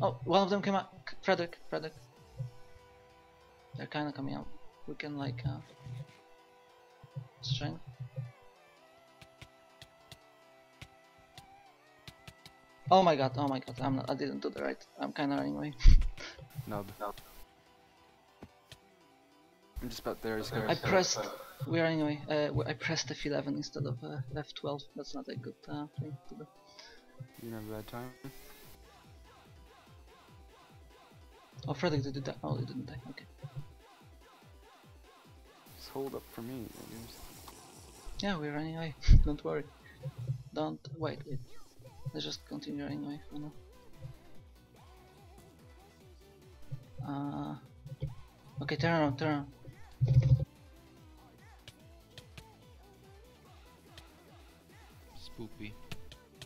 Oh, one of them came out. Frederik, Frederik. They're kind of coming out. We can like uh, strength. Oh my god! Oh my god! I'm not. I didn't do the right. I'm kind of running away. Nub. I'm just about there, I pressed. We're running away. Uh, w- I pressed F11 instead of uh, F12. That's not a good uh, thing to do. You have a bad time? Oh, Frederik did that. Oh, he didn't die. Okay. Just hold up for me. Yeah, we're running away. Don't worry. Don't wait. Wait. Let's just continue running away for now. Uh. Okay, turn around. Turn around. Spoopy.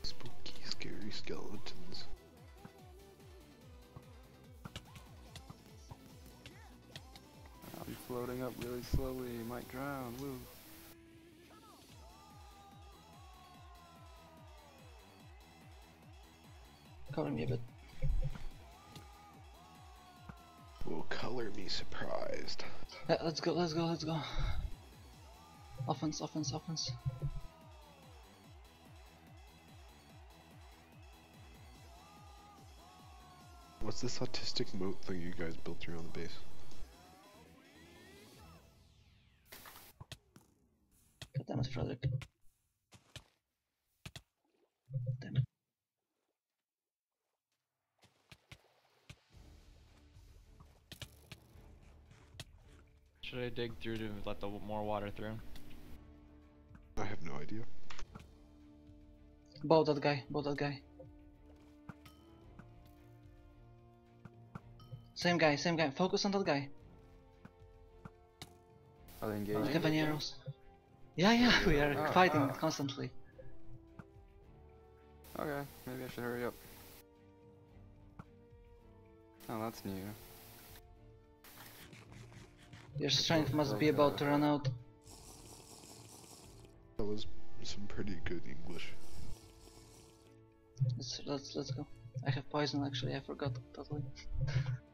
Spooky, scary skeletons. Floating up really slowly, might drown, woo. Cover me a bit. Will color me surprised. Yeah, let's go. Let's go. Let's go. Offense. Offense. Offense. What's this autistic moat thing you guys built around the base? God damn it, Frederik. Damn it. Should I dig through to let the more water through? I have no idea. Bow that guy. Bow that guy. Same guy. Same guy. Focus on that guy. Are they Do engaging? you have any arrows? Yeah, yeah. We are Ah, fighting ah. constantly. Okay, maybe I should hurry up. Oh, that's new. Your strength must be about to run out. That was some pretty good English. Let's let's let's go. I have poison actually. I forgot totally.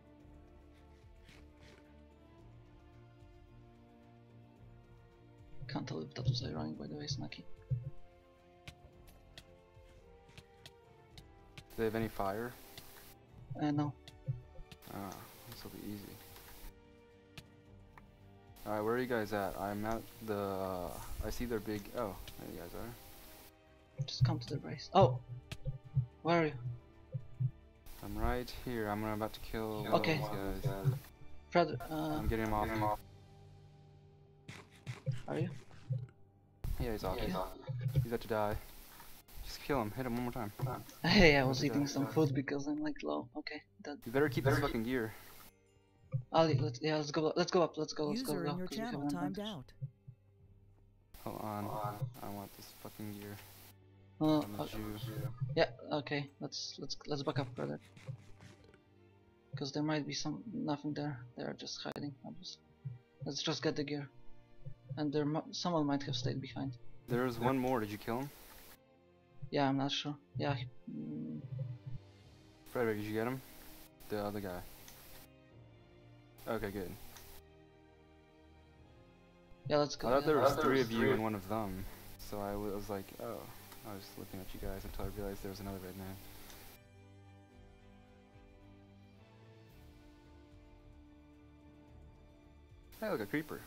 Can't tell if that was ironic by the way, Snacky. Do they have any fire? Uh, no. Ah, this will be easy. Alright, where are you guys at? I'm at the... Uh, I see their big... Oh, there you guys are. Just come to the base. Oh! Where are you? I'm right here. I'm about to kill Okay. guys. Fred, uh, I'm getting him off. Are you? Yeah, he's off. Okay. He's about to die. Just kill him. Hit him one more time. Hey, I was eating some food because I'm like low. Okay, that. You better keep this fucking gear. I'll. Let's, yeah, let's go. Let's go up. Let's go. Let's go. User go, in your 'cause we have channel timed out. Hold on. I want this fucking gear. Uh, I'm a uh, Jew. yeah. Okay. Let's let's let's back up, brother. Because there might be some nothing there. They're just hiding. I'm just. Let's just get the gear. And there, someone might have stayed behind. There was one more. Did you kill him? Yeah, I'm not sure. Yeah. he- Mm, Frederik, did you get him? The other guy. Okay, good. yeah. Let's go. I go. thought yeah. there was three of you and one of them. So I was like, oh. I was looking at you guys until I realized there was another red man. Hey, look, a creeper.